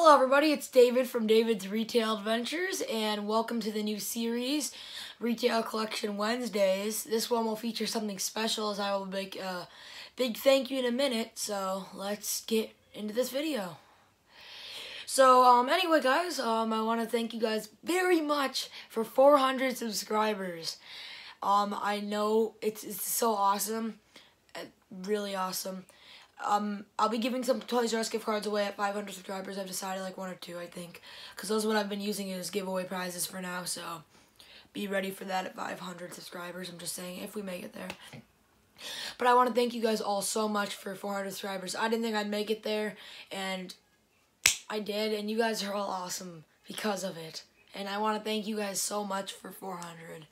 Hello, everybody. It's David from David's Retail Adventures, and welcome to the new series, Retail Collection Wednesdays. This one will feature something special, as I will make a big thank you in a minute. So let's get into this video. So, um, anyway, guys, um, I want to thank you guys very much for 400 subscribers. Um, I know it's it's so awesome, uh, really awesome. Um, I'll be giving some Toys R Us gift cards away at 500 subscribers. I've decided like one or two, I think, because those are what I've been using as giveaway prizes for now. So be ready for that at 500 subscribers. I'm just saying if we make it there. But I want to thank you guys all so much for 400 subscribers. I didn't think I'd make it there, and I did, and you guys are all awesome because of it. And I want to thank you guys so much for 400.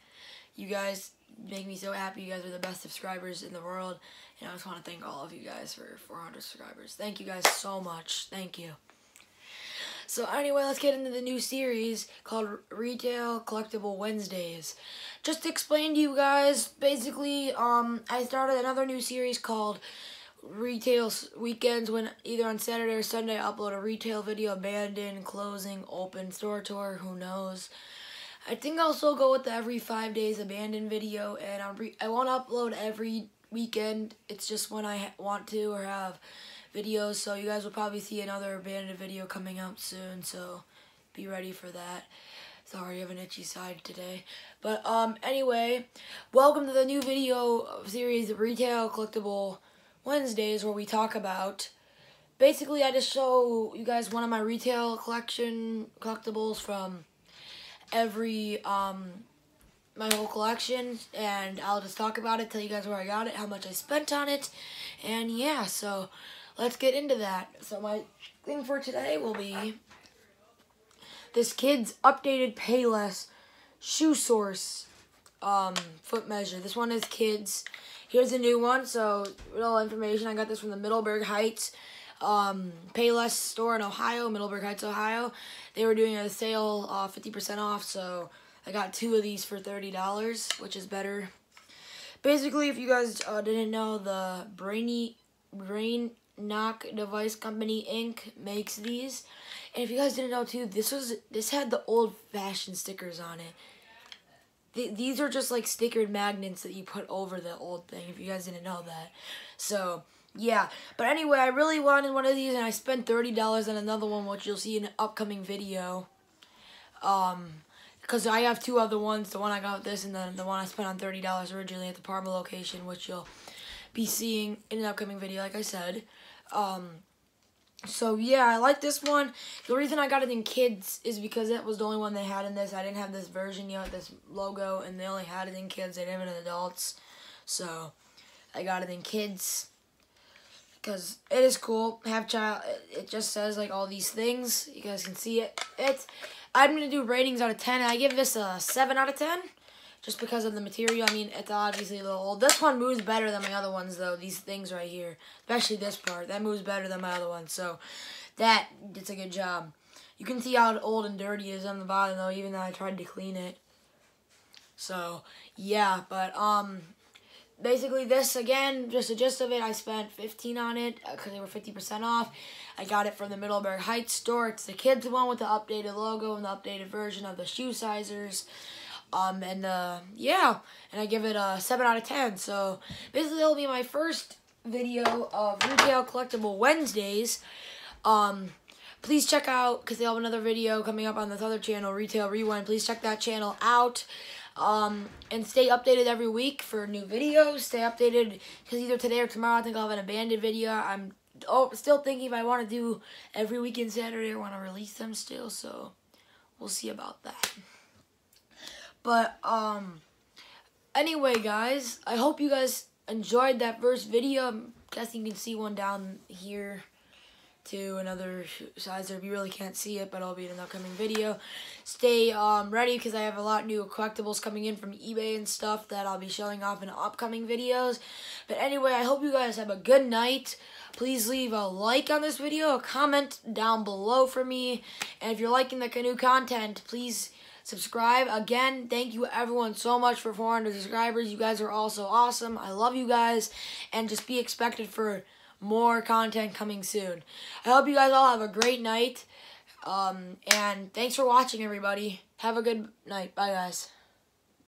You guys make me so happy. You guys are the best subscribers in the world. And I just want to thank all of you guys for 400 subscribers. Thank you guys so much. Thank you. So anyway, let's get into the new series called Retail Collectible Wednesdays. Just to explain to you guys, basically, um, I started another new series called Retail Weekends when either on Saturday or Sunday I upload a retail video, abandoned, closing, open, store tour, who knows. I think I'll still go with the every five days abandoned video, and I'll I won't upload every weekend. It's just when I want to or have videos. So you guys will probably see another abandoned video coming out soon. So be ready for that. Sorry, I have an itchy side today. But um, anyway, welcome to the new video series, Retail Collectible Wednesdays, where we talk about. Basically, I just show you guys one of my retail collection collectibles from every um my whole collection and I'll just talk about it, tell you guys where I got it, how much I spent on it, and yeah, so let's get into that. So my thing for today will be this kid's updated Payless shoe source um, foot measure. This one is kids. Here's a new one, so little information. I got this from the Middleburg Heights um, Payless store in Ohio, Middleburg Heights, Ohio. They were doing a sale, uh, 50% off, so I got two of these for $30, which is better. Basically, if you guys uh, didn't know, the Brainy Brain Knock Device Company Inc. makes these. And if you guys didn't know too, this was this had the old fashioned stickers on it. Th these are just like stickered magnets that you put over the old thing, if you guys didn't know that. So yeah, but anyway, I really wanted one of these, and I spent $30 on another one, which you'll see in an upcoming video. Um, because I have two other ones, the one I got this, and then the one I spent on $30 originally at the Parma location, which you'll be seeing in an upcoming video, like I said. Um, so yeah, I like this one. The reason I got it in kids is because it was the only one they had in this. I didn't have this version yet, this logo, and they only had it in kids. They didn't have it in adults. So I got it in kids because it is cool. Have child. It just says like all these things. You guys can see it. It's. I'm gonna do ratings out of ten. I give this a seven out of ten, just because of the material. I mean, it's obviously a little old. This one moves better than my other ones though. These things right here, especially this part, that moves better than my other ones. So that it's a good job. You can see how old and dirty it is on the bottom though, even though I tried to clean it. So yeah, but um, basically this again just the gist of it i spent 15 on it because uh, they were 50% off. I got it from the middleburg heights store. It's the kids one with the updated logo and the updated version of the shoe sizers. Um and uh yeah. And i give it a 7 out of 10 so basically it'll be my first video of retail collectible wednesdays. Um please check out because they have another video coming up on this other channel retail rewind. Please check that channel out um, and stay updated every week for new videos. Stay updated because either today or tomorrow I think I'll have an abandoned video. I'm oh, still thinking if I want to do every weekend Saturday or want to release them still. So we'll see about that. But um, anyway, guys, I hope you guys enjoyed that first video. I'm guessing you can see one down here to another sizer if you really can't see it, but I'll be in an upcoming video. Stay um, ready because I have a lot new collectibles coming in from eBay and stuff that I'll be showing off in upcoming videos. But anyway, I hope you guys have a good night. Please leave a like on this video, a comment down below for me. And if you're liking the canoe content, please subscribe. Again, thank you everyone so much for 400 subscribers. You guys are all so awesome. I love you guys. And just be expected for more content coming soon. I hope you guys all have a great night. Um, and thanks for watching, everybody. Have a good night. Bye, guys.